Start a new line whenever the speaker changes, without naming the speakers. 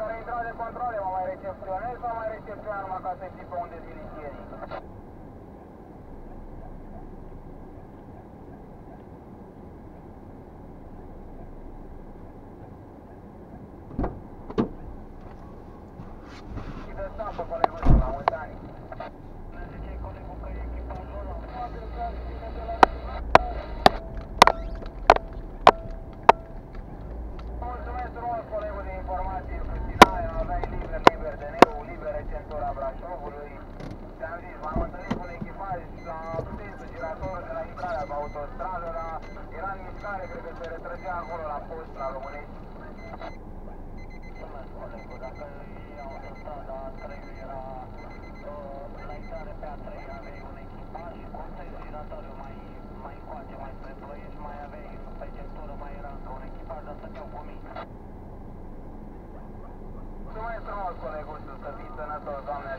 Care intra de controle, mă mai recepționez sau mai recepționez numai ca să știi pe unde vin litienii? Acolo la post, la Românești. Mulțumesc colegul, dacă e autostrada A3 era uh, la intrare pe A3 aveai un echipaj, cu sens giratoriu mai, mai încoace, mai spre Ploiești, mai aveai pe centură, mai era încă un echipaj, dar stăteau cu mine. Mulțumesc frumos, colegul, să fiți sănătos, Doamne